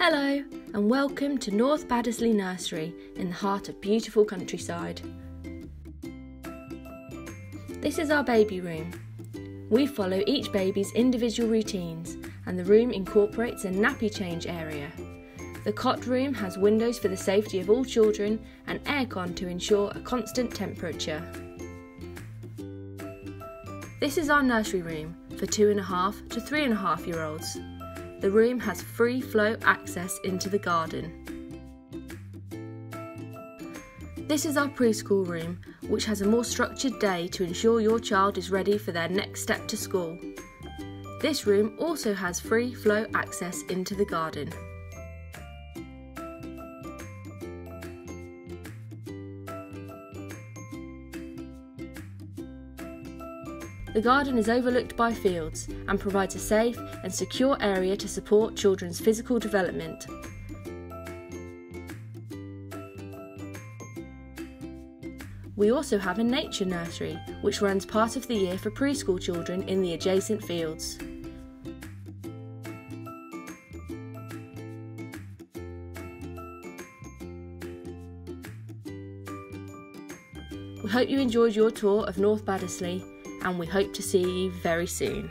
Hello, and welcome to North Baddesley Nursery in the heart of beautiful countryside. This is our baby room. We follow each baby's individual routines, and the room incorporates a nappy change area. The cot room has windows for the safety of all children and aircon to ensure a constant temperature. This is our nursery room for two and a half to three and a half year olds. The room has free flow access into the garden. This is our preschool room, which has a more structured day to ensure your child is ready for their next step to school. This room also has free flow access into the garden. The garden is overlooked by fields and provides a safe and secure area to support children's physical development. We also have a nature nursery, which runs part of the year for preschool children in the adjacent fields. We hope you enjoyed your tour of North Baddesley and we hope to see you very soon.